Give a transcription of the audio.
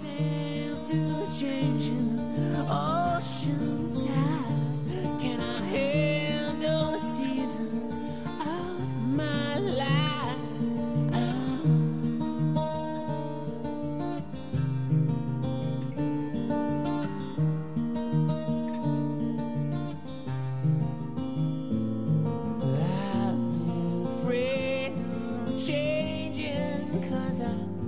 sail through the changing ocean tide? Can I handle the seasons of my life? I've been afraid of changing cause I